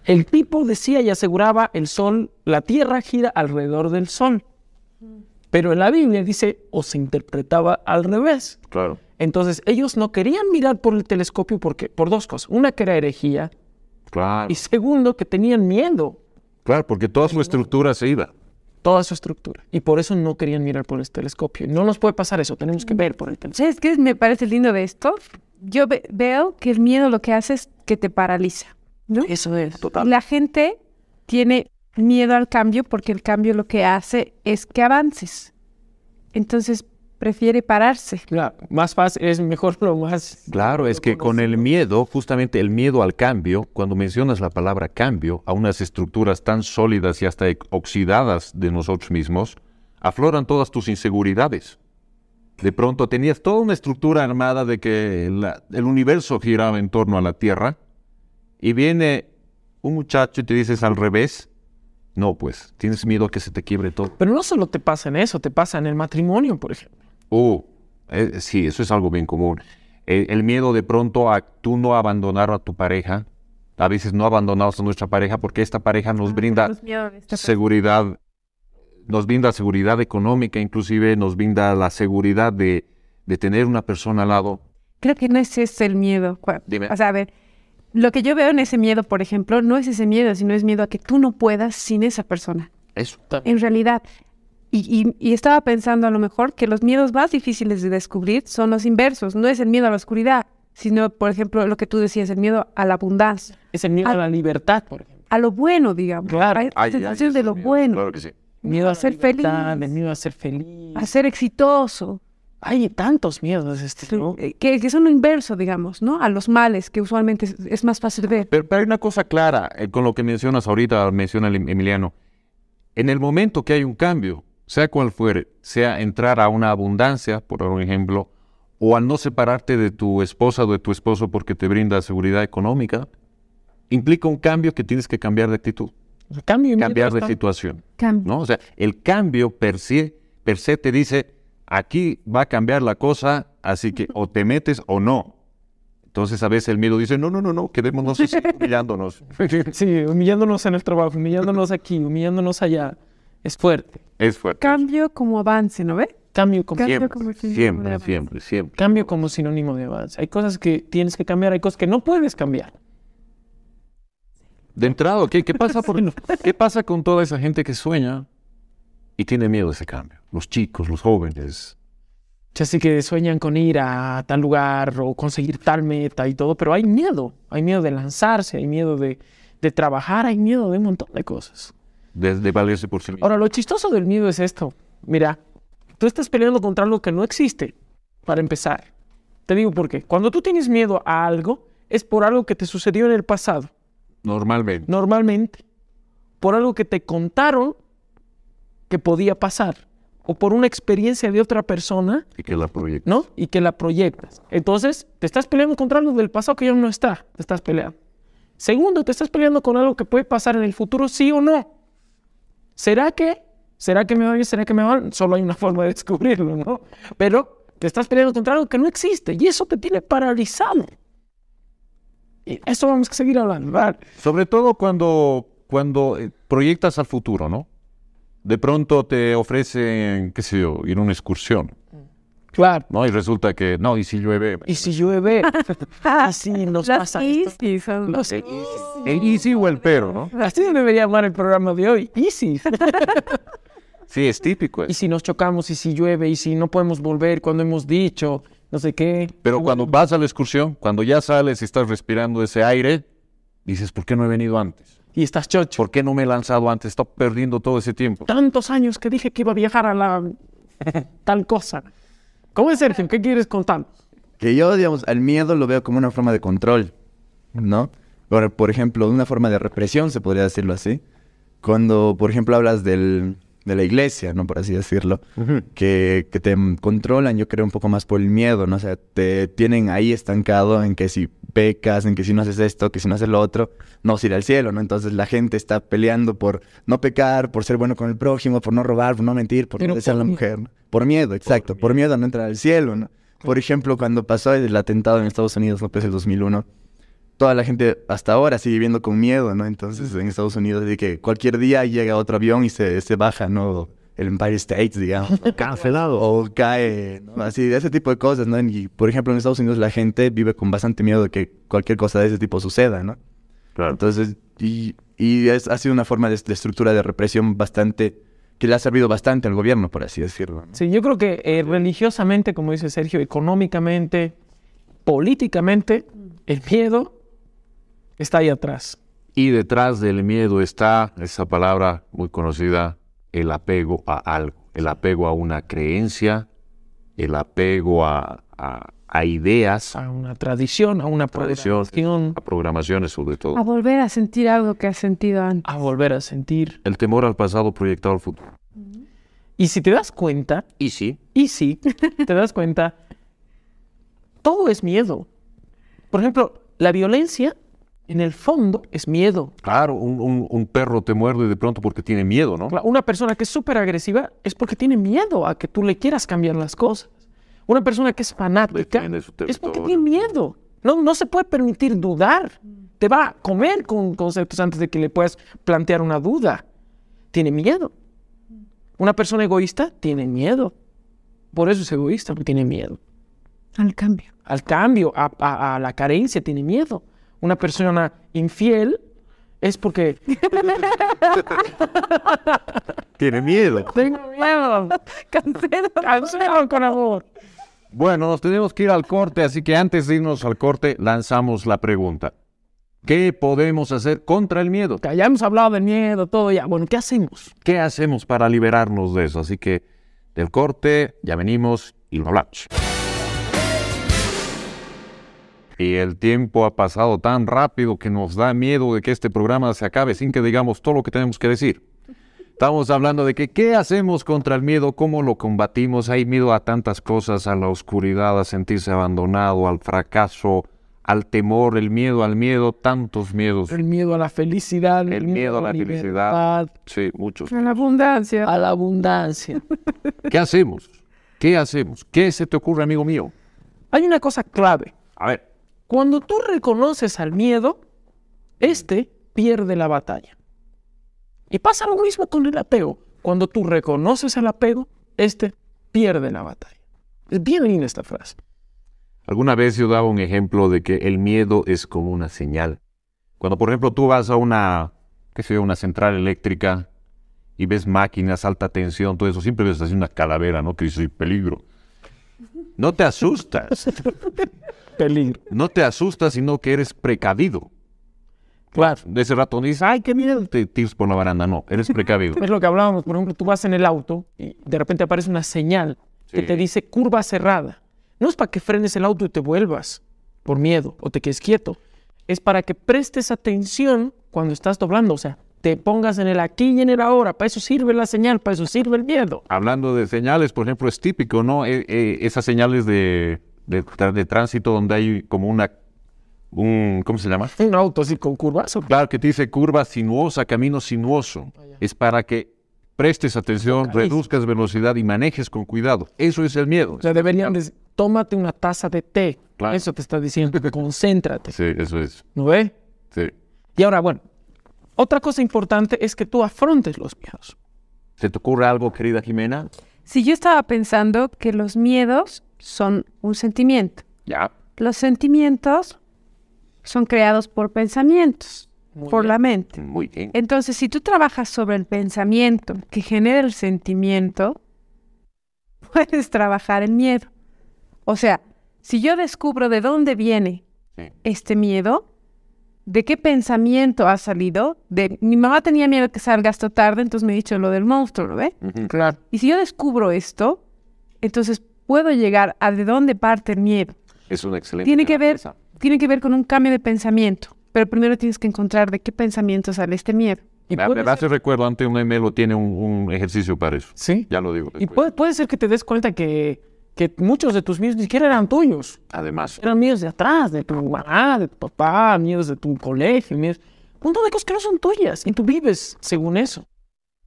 El tipo decía y aseguraba el sol, la tierra gira alrededor del sol. Pero en la Biblia dice, o se interpretaba al revés. Claro. Entonces ellos no querían mirar por el telescopio porque, por dos cosas. Una que era herejía Claro. y segundo que tenían miedo Claro, porque toda su estructura se iba. Toda su estructura. Y por eso no querían mirar por el telescopio. No nos puede pasar eso, tenemos que ver por el telescopio. ¿Sabes qué me parece lindo de esto? Yo ve- veo que el miedo lo que hace es que te paraliza, ¿no? Eso es, total. La gente tiene miedo al cambio porque el cambio lo que hace es que avances. Entonces prefiere pararse. Claro, más fácil, es mejor [LAUGHS] lo más... Claro, es que con el miedo, justamente el miedo al cambio, cuando mencionas la palabra cambio a unas estructuras tan sólidas y hasta oxidadas de nosotros mismos, afloran todas tus inseguridades. De pronto tenías toda una estructura armada de que la- el universo giraba en torno a la Tierra y viene un muchacho y te dices al revés. No, pues, tienes miedo a que se te quiebre todo. Pero no solo te pasa en eso, te pasa en el matrimonio, por ejemplo. Uh, eh, sí, eso es algo bien común. El miedo de pronto a tú no abandonar a tu pareja. A veces no abandonamos a nuestra pareja porque esta pareja nos brinda esta persona. seguridad, nos brinda seguridad económica, inclusive nos brinda la seguridad de, de tener una persona al lado. Creo que no es ese el miedo. Dime. O sea, a ver, lo que yo veo en ese miedo, por ejemplo, no es ese miedo, sino es miedo a que tú no puedas sin esa persona. Eso. En realidad. Y, y- y estaba pensando a lo mejor que los miedos más difíciles de descubrir son los inversos. No es el miedo a la oscuridad, sino, por ejemplo, lo que tú decías, el miedo a la abundancia, Es el miedo a la libertad, por ejemplo. a lo bueno, digamos. Claro. A esa Ay, ay, sensación de lo miedos, bueno, Claro que sí. Miedo a, a ser feliz. feliz. El miedo a ser feliz. a ser exitoso. Hay tantos miedos, este, ¿no? eh, Que, que son lo inverso, digamos, ¿no? A los males que usualmente es, es más fácil ver. Pero, pero hay una cosa clara eh, con lo que mencionas ahorita, menciona el Em- Emiliano. En el momento que hay un cambio, sea cual fuere, sea entrar a una abundancia, por ejemplo, o al no separarte de tu esposa o de tu esposo porque te brinda seguridad económica, implica un cambio que tienes que cambiar de actitud, El cambio cambiar de situación. Cambio. ¿no? O sea, el cambio per se, per se te dice, aquí va a cambiar la cosa, así que o te metes o no. Entonces a veces el miedo dice, no, no, no, no, quedémonos así, [LAUGHS] humillándonos. Sí, humillándonos en el trabajo, humillándonos aquí, humillándonos allá. Es fuerte. Es fuerte. Cambio como avance, ¿no ve? Cambio como, Cambio Siempre, como sinónimo de siempre, avance. siempre, siempre. cambio como sinónimo de avance. Hay cosas que tienes que cambiar, hay cosas que no puedes cambiar. De entrada, ¿qué, qué, pasa por- [LAUGHS] ¿qué pasa con toda esa gente que sueña y tiene miedo de ese cambio? Los chicos, los jóvenes. Ya sé que sueñan con ir a tal lugar o conseguir tal meta y todo, pero hay miedo. Hay miedo de lanzarse, hay miedo de, de trabajar, hay miedo de un montón de cosas. De, de valerse por sí mismos. Ahora, lo chistoso del miedo es esto. Mira, tú estás peleando contra algo que no existe, para empezar. Te digo por qué. Cuando tú tienes miedo a algo, es por algo que te sucedió en el pasado, Normalmente. normalmente, por algo que te contaron que podía pasar, o por una experiencia de otra persona, Y que la proyecta. ¿no? Y que la proyectas. Entonces, te estás peleando contra algo del pasado que ya no está, te estás peleando. Segundo, te estás peleando con algo que puede pasar en el futuro, sí o no. ¿Será que? ¿Será que me va? ¿Será que me va? Solo hay una [LAUGHS] forma de descubrirlo, ¿no? Pero te estás peleando contra algo que no existe y eso te tiene paralizado. Y eso vamos a seguir hablando. Sobre todo cuando, cuando eh, proyectas al futuro, ¿no? De pronto te ofrecen, qué sé yo, ir a una excursión, Claro. ¿no? Y resulta que, no, y si llueve. Y si llueve, [LAUGHS] así nos Las pasa esto. Easy son Los El easy o el pero, ¿no? Así debería llamar el programa de hoy. Easy. [LAUGHS] Sí, es típico. y si nos chocamos, y si llueve, y si no podemos volver cuando hemos dicho, no sé qué. Pero cuando vas a la excursión, cuando ya sales y estás respirando ese aire, dices, ¿por qué no he venido antes? Y estás chocho. ¿Por qué no me he lanzado antes? Estoy perdiendo todo ese tiempo. Tantos años que dije que iba a viajar a la [LAUGHS] tal cosa. ¿Cómo es, Sergio? ¿Qué quieres contar? Que yo, digamos, al miedo lo veo como una forma de control, ¿no? Por, por ejemplo, una forma de represión, se podría decirlo así. Cuando, por ejemplo, hablas del, de la iglesia, ¿no? Por así decirlo, que, que te controlan, yo creo, un poco más por el miedo, ¿no? O sea, te tienen ahí estancado en que si pecas, en que si no haces esto, que si no haces lo otro, no vas a ir al cielo, ¿no? Entonces la gente está peleando por no pecar, por ser bueno con el prójimo, por no robar, por no mentir, por Pero no desear a la mujer, ¿no? Por miedo, exacto, por miedo a no entrar al cielo, ¿no? Por ejemplo, cuando pasó el atentado en Estados Unidos, ¿no? Pues el 2001, toda la gente hasta ahora sigue viviendo con miedo, ¿no? Entonces en Estados Unidos de que cualquier día llega otro avión y se, se baja, ¿no? El Empire State, digamos. [LAUGHS] Cancelado. o cae, ¿no? Así, ese tipo de cosas, ¿no? Y, por ejemplo, en Estados Unidos la gente vive con bastante miedo de que cualquier cosa de ese tipo suceda, ¿no? Claro. Entonces, y, y es, ha sido una forma de, de estructura de represión bastante, que le ha servido bastante al gobierno, por así decirlo. ¿no? Sí, yo creo que eh, religiosamente, como dice Sergio, económicamente, políticamente, el miedo está ahí atrás. Y detrás del miedo está esa palabra muy conocida, el apego a algo, el apego a una creencia, el apego a, a- a ideas, A una tradición, a una Tradición. programación, a programaciones sobre A todo. volver a sentir algo que has sentido antes. a volver a sentir. El temor al pasado proyectado al futuro. Y si te das cuenta, Y sí, y si te das cuenta, todo es miedo. Por ejemplo, la violencia, en el fondo, es miedo. claro, un, un- un perro te muerde de pronto porque tiene miedo, ¿no? Una persona que es súper agresiva es porque tiene miedo a que tú le quieras cambiar las cosas. Una persona que es fanática es porque tiene miedo. No, no se puede permitir dudar. Te va a comer con conceptos antes de que le puedas plantear una duda. Tiene miedo. Una persona egoísta tiene miedo. Por eso es egoísta, porque tiene miedo. Al cambio. Al cambio, a, a- a la carencia tiene miedo. Una persona infiel es porque [LAUGHS] Tiene miedo. tengo miedo. Cancelo. Cancelaron con amor. Bueno, nos tenemos que ir al corte, así que antes de irnos al corte, lanzamos la pregunta. ¿Qué podemos hacer contra el miedo? Ya hemos hablado del miedo, todo ya. Bueno, ¿qué hacemos? ¿Qué hacemos para liberarnos de eso? Así que del corte ya venimos y lo hablamos. Y el tiempo ha pasado tan rápido que nos da miedo de que este programa se acabe sin que digamos todo lo que tenemos que decir. Estamos hablando de que qué hacemos contra el miedo, cómo lo combatimos. Hay miedo a tantas cosas, a la oscuridad, a sentirse abandonado, al fracaso, al temor, el miedo al miedo, tantos miedos. El miedo a la felicidad. El miedo a la felicidad. Sí, muchos. A la abundancia. A la abundancia. [LAUGHS] ¿Qué hacemos? ¿Qué hacemos? ¿Qué se te ocurre, amigo mío? Hay una cosa clave. A ver, Cuando tú reconoces al miedo, este pierde la batalla. Y pasa lo mismo con el apego. Cuando tú reconoces el apego, este pierde la batalla. Es bien linda esta frase. alguna vez yo daba un ejemplo de que el miedo es como una señal. Cuando, por ejemplo, tú vas a una, qué sé yo, una central eléctrica y ves máquinas, alta tensión, todo eso, siempre ves así una calavera, ¿no? Que dice peligro. No te asustas, [LAUGHS] Peligro. no te asustas, sino que eres precavido. Claro. De ese rato dices, ay, qué miedo, te tiras por la baranda. No, eres precavido. [LAUGHS] Es lo que hablábamos. Por ejemplo, tú vas en el auto y de repente aparece una señal que te dice curva cerrada. No es para que frenes el auto y te vuelvas. por miedo o te quedes quieto. Es para que prestes atención cuando estás doblando, o sea, te pongas en el aquí y en el ahora. Para eso sirve la señal, para eso sirve el miedo. Hablando de señales, por ejemplo, es típico, ¿no? Eh, eh, esas señales de, de, tránsito donde hay como una, un, ¿cómo se llama? Un auto así con curvas. Claro, que te dice curva sinuosa, camino sinuoso. Es para que prestes atención, reduzcas velocidad y manejes con cuidado. Eso es el miedo. O sea, deberían decir, tómate una taza de té. Claro. Eso te está diciendo, concéntrate. Sí, eso es. ¿No ve? Sí. Y ahora, bueno, otra cosa importante es que tú afrontes los miedos. ¿Se te ocurre algo, querida Jimena? Si yo estaba pensando que los miedos son un sentimiento. Ya. Los sentimientos son creados por pensamientos, Muy por bien. la mente. Muy bien. Entonces, si tú trabajas sobre el pensamiento que genera el sentimiento, [LAUGHS] puedes trabajar el miedo. O sea, si yo descubro de dónde viene Sí. este miedo, de qué pensamiento ha salido, de mi mamá tenía miedo que salga hasta tarde, entonces me he dicho lo del monstruo, ¿lo ve? Ujú. Claro. Y si yo descubro esto, entonces puedo llegar a de dónde parte el miedo. Es un excelente. Tiene que ver, esa. tiene que ver con un cambio de pensamiento, pero primero tienes que encontrar de qué pensamiento sale este miedo. Y Me, me hace ser- recuerdo, ante un ML tiene un, un ejercicio para eso. Sí. Ya lo digo. Y después. puede, puede ser que te des cuenta que, que muchos de tus miedos ni siquiera eran tuyos. Además, Eran miedos de atrás, de tu mamá, de tu papá, miedos de tu colegio, miedos... Un montón de cosas que no son tuyas y tú vives según eso.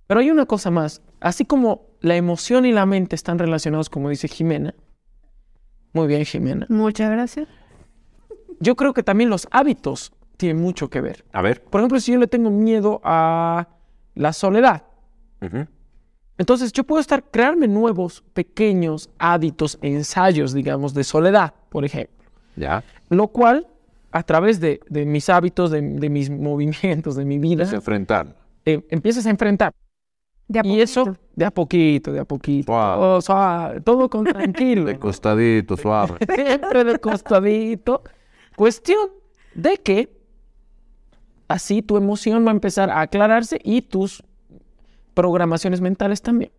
Pero hay una cosa más. Así como la emoción y la mente están relacionados, como dice Jimena. Muy bien, Jimena. Muchas gracias. Yo creo que también los hábitos tienen mucho que ver. a ver. Por ejemplo, si yo le tengo miedo a la soledad, Ujú. Entonces yo puedo estar, crearme nuevos pequeños hábitos, ensayos, digamos, de soledad, por ejemplo. Ya. Lo cual, a través de, de mis hábitos, de, de mis movimientos, de mi vida, Es enfrentar. eh, empiezas a enfrentar. De a Y eso de a poquito, de a poquito. Suave. Todo, suave, todo con [LAUGHS] tranquilo. De costadito, suave. [LAUGHS] Siempre de costadito. Cuestión de que así tu emoción va a empezar a aclararse y tus programaciones mentales también.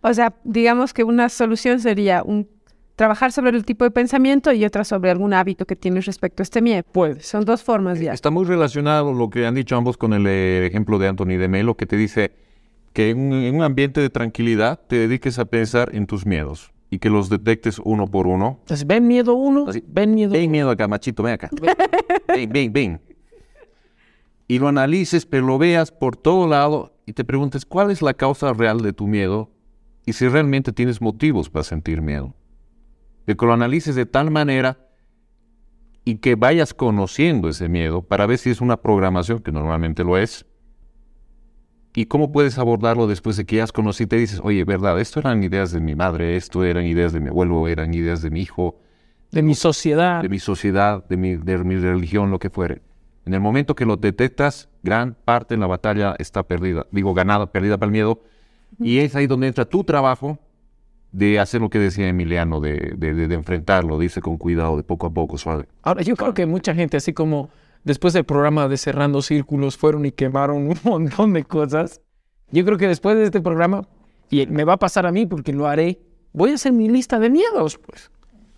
O sea, digamos que una solución sería un trabajar sobre el tipo de pensamiento y otra sobre algún hábito que tienes respecto a este miedo. Puedes. Son dos formas ya. Está muy relacionado lo que han dicho ambos con el eh, ejemplo de Anthony de Melo, que te dice que en, un- en un ambiente de tranquilidad te dediques a pensar en tus miedos y que los detectes uno por uno. Entonces, ven miedo uno, Así, ven miedo Ven miedo acá, machito, ven acá. [LAUGHS] Ven, ven, ven. Y lo analices, pero lo veas por todo lado y te preguntes cuál es la causa real de tu miedo y si realmente tienes motivos para sentir miedo. De que lo analices de tal manera y que vayas conociendo ese miedo para ver si es una programación, que normalmente lo es, y cómo puedes abordarlo después de que ya has conocido y te dices, oye, verdad, esto eran ideas de mi madre, esto eran ideas de mi abuelo, eran ideas de mi hijo, de mi sociedad. de mi sociedad, de mi, de mi religión, lo que fuere. En el momento que lo detectas, gran parte de la batalla está perdida. Digo, ganada, perdida para el miedo. Y es ahí donde entra tu trabajo de hacer lo que decía Emiliano, de, de, de- de enfrentarlo, dice con cuidado, de poco a poco, suave. Ahora, yo creo que mucha gente, así como después del programa de Cerrando Círculos, fueron y quemaron un [LAUGHS] montón de cosas. Yo creo que después de este programa, y me va a pasar a mí porque lo haré, voy a hacer mi lista de miedos, pues.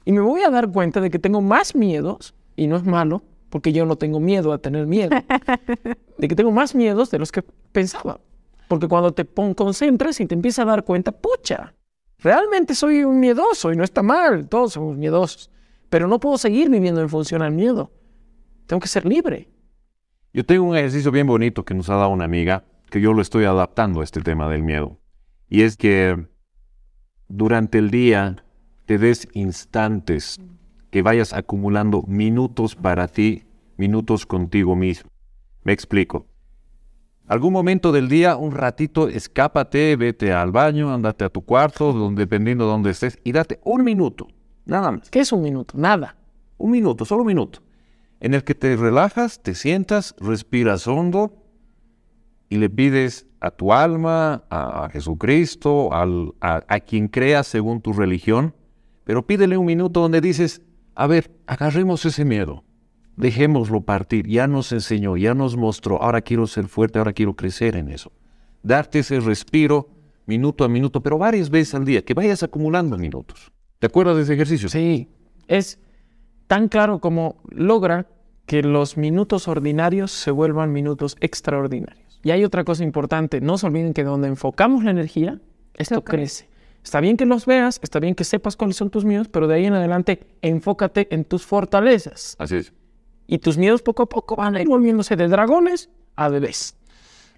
Y me voy a dar cuenta de que tengo más miedos, y no es malo, porque yo no tengo miedo a tener miedo, [LAUGHS] de que tengo más miedos de los que pensaba. Porque cuando te pon- concentras y te empiezas a dar cuenta, pucha, realmente soy un miedoso y no está mal, todos somos miedosos. Pero no puedo seguir viviendo en función al miedo. Tengo que ser libre. Yo tengo un ejercicio bien bonito que nos ha dado una amiga, que yo lo estoy adaptando a este tema del miedo. Y es que durante el día te des instantes, que vayas acumulando minutos para ti, minutos contigo mismo. Me explico. Algún momento del día, un ratito, escápate, vete al baño, andate a tu cuarto, donde, dependiendo de dónde estés, y date un minuto, nada más. ¿Qué es un minuto? Nada. Un minuto, solo un minuto, en el que te relajas, te sientas, respiras hondo y le pides a tu alma, a, a Jesucristo, al- a, a quien creas según tu religión, pero pídele un minuto donde dices, a ver, agarremos ese miedo, dejémoslo partir, ya nos enseñó, ya nos mostró, ahora quiero ser fuerte, ahora quiero crecer en eso. Darte ese respiro minuto a minuto, pero varias veces al día, que vayas acumulando minutos. ¿Te acuerdas de ese ejercicio? Sí. Es tan claro como logra que los minutos ordinarios se vuelvan minutos extraordinarios. Y hay otra cosa importante, no se olviden que donde enfocamos la energía, esto crece. Está bien que los veas, está bien que sepas cuáles son tus miedos, pero de ahí en adelante enfócate en tus fortalezas. Así es. Y tus miedos poco a poco van a ir volviéndose de dragones a bebés.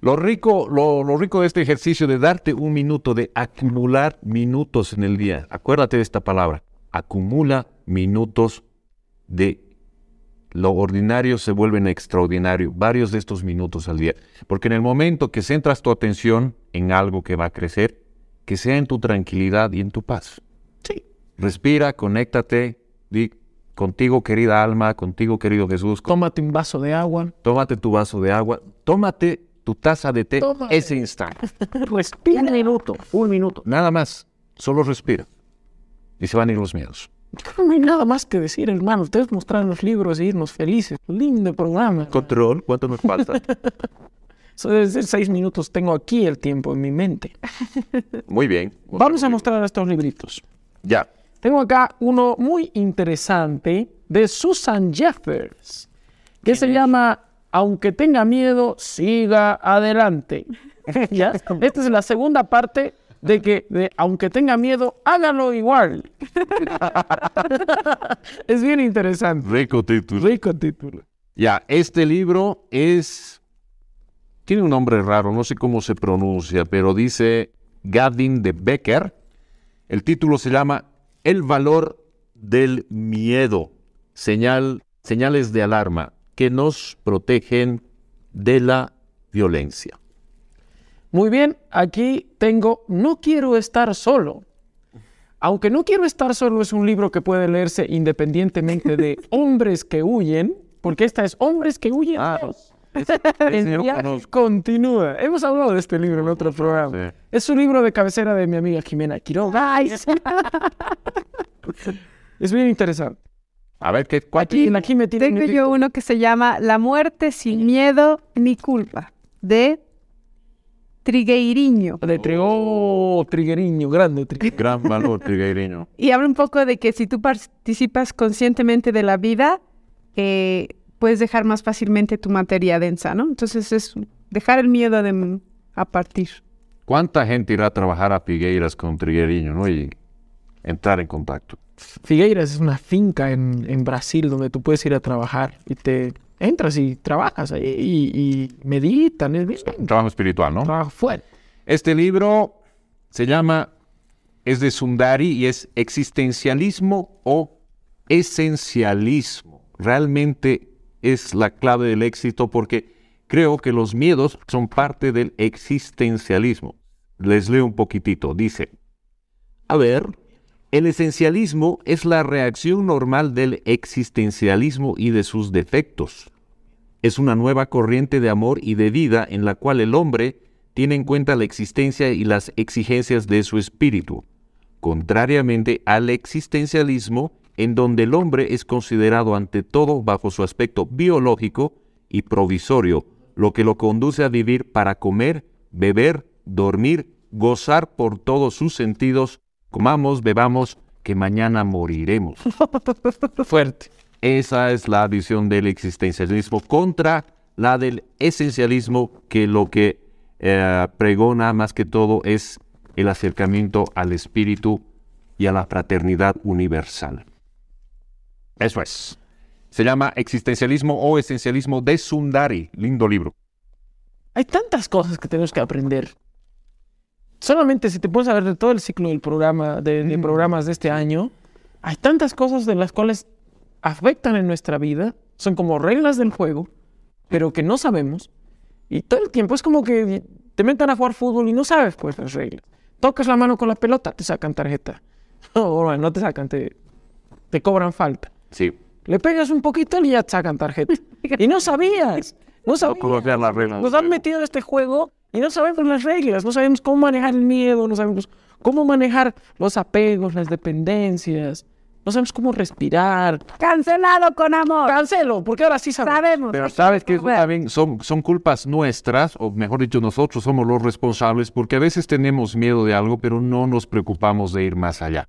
Lo rico, lo, lo rico de este ejercicio de darte un minuto, de acumular minutos en el día. Acuérdate de esta palabra. Acumula minutos de lo ordinario se vuelven extraordinario. Varios de estos minutos al día. Porque en el momento que centras tu atención en algo que va a crecer, que sea en tu tranquilidad y en tu paz. Sí. Respira, conéctate, di contigo querida alma, contigo querido Jesús, Tómate un vaso de agua. tómate tu vaso de agua, tómate tu taza de té Tómate. ese instante. [LAUGHS] Respira. Un minuto, un minuto. Nada más, solo respira. Y se van a ir los miedos. [LAUGHS] No hay nada más que decir, hermano. Ustedes mostraron los libros e irnos felices. Lindo programa. Control, ¿cuánto nos falta? [LAUGHS] Eso debe ser seis minutos. Tengo aquí el tiempo en mi mente. [LAUGHS] Muy bien. Vamos a mostrar estos libritos. Ya. Tengo acá uno muy interesante de Susan Jeffers, que se llama Aunque tenga miedo, siga adelante. [LAUGHS] ¿Ya? Esta es la segunda parte de que, de, aunque tenga miedo, hágalo igual. [LAUGHS] es bien interesante. Rico título. Rico título. Ya, este libro es... Tiene un nombre raro, no sé cómo se pronuncia, pero dice Gavin de Becker. El título se llama El valor del miedo. Señal, señales de alarma que nos protegen de la violencia. Muy bien, aquí tengo No quiero estar solo. Aunque No quiero estar solo es un libro que puede leerse independientemente de [LAUGHS] Hombres que huyen, porque esta es Hombres que huyen. Ah, [LAUGHS] El viaje conozco. continúa. Hemos hablado de este libro en otro programa. Sí. Es un libro de cabecera de mi amiga Jimena Quiroga. [LAUGHS] Es bien interesante. A ver, ¿qué, cuál- Aquí, aquí me tiene Tengo yo uno que se llama La muerte sin miedo ni culpa, de Trigueiriño. de tri- oh, trigueriño, grande trigueriño. [LAUGHS] Gran valor, trigueiriño. Y habla un poco de que si tú participas conscientemente de la vida, eh, puedes dejar más fácilmente tu materia densa, ¿no? Entonces es dejar el miedo de, a partir. ¿Cuánta gente irá a trabajar a Figueiras con trigueiriño, no? Y entrar en contacto. Figueiras es una finca en, en Brasil donde tú puedes ir a trabajar y te entras y trabajas ahí y, y meditan. Es bien Un trabajo espiritual, ¿no? trabajo fuerte. Este libro se llama, es de Sundari y es existencialismo o esencialismo. Realmente es la clave del éxito porque creo que los miedos son parte del existencialismo. Les leo un poquitito. Dice, a ver, el esencialismo es la reacción normal del existencialismo y de sus defectos. Es una nueva corriente de amor y de vida en la cual el hombre tiene en cuenta la existencia y las exigencias de su espíritu, contrariamente al existencialismo en donde el hombre es considerado ante todo bajo su aspecto biológico y provisorio, lo que lo conduce a vivir para comer, beber, dormir, gozar por todos sus sentidos, comamos, bebamos, que mañana moriremos. [LAUGHS] Fuerte. Esa es la visión del existencialismo contra la del esencialismo, que lo que eh, pregona más que todo es el acercamiento al espíritu y a la fraternidad universal. Eso es. Se llama Existencialismo o Esencialismo de Sundari. Lindo libro. Hay tantas cosas que tenemos que aprender. Solamente si te pones a ver de todo el ciclo del programa, de, de programas de este año, hay tantas cosas de las cuales afectan en nuestra vida, son como reglas del juego, pero que no sabemos. Y todo el tiempo es como que te metan a jugar fútbol y no sabes pues las reglas. Tocas la mano con la pelota, te sacan tarjeta. [LAUGHS] O bueno, no te sacan, te, te cobran falta. Sí. Le pegas un poquito y ya sacan tarjeta. [LAUGHS] Y no sabías. No sabías. conocer las reglas Nos han metido en este juego y no sabemos las reglas. No sabemos cómo manejar el miedo. No sabemos cómo manejar los apegos, las dependencias. No sabemos cómo respirar. Cancelado con amor. Cancelo, porque ahora sí sabemos. Sabemos. Pero sabes que eso también son, son culpas nuestras, o mejor dicho, nosotros somos los responsables, porque a veces tenemos miedo de algo, pero no nos preocupamos de ir más allá.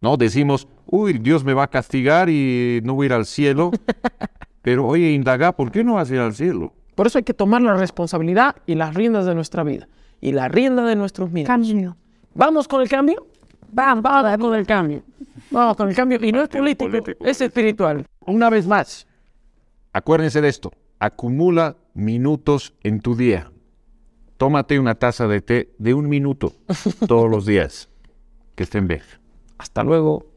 ¿No? Decimos, uy, Dios me va a castigar y no voy a ir al cielo. [LAUGHS] Pero oye, indaga, ¿por qué no vas a ir al cielo? Por eso hay que tomar la responsabilidad y las riendas de nuestra vida y la rienda de nuestros miedos. Cambio. ¿Vamos con el cambio? Vamos, vamos con el cambio. Vamos con el cambio. Y no es político, es espiritual. Una vez más. Acuérdense de esto, acumula minutos en tu día. Tómate una taza de té de un minuto todos los días. Que estén bien. Hasta luego.